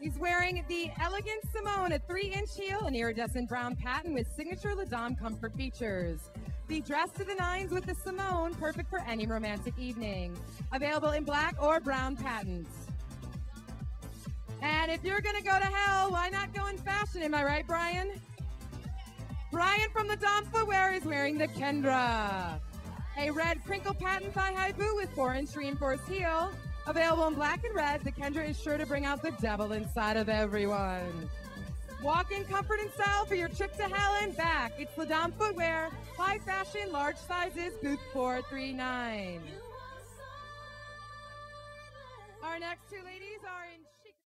He's wearing the Elegant Simone, a three-inch heel, an iridescent brown patent with signature Le Dame comfort features. The dress to the nines with the Simone, perfect for any romantic evening. Available in black or brown patents. And if you're gonna go to hell, why not go in fashion? Am I right, Brian? Brian from Le Dame Footwear is wearing the Kendra. A red crinkle patent thigh-high boot with four-inch reinforced heel. Available in black and red, the Kendra is sure to bring out the devil inside of everyone. Walk in comfort and style for your trip to hell and back. It's Le Dame Footwear, high fashion, large sizes, booth 439. Our next two ladies are in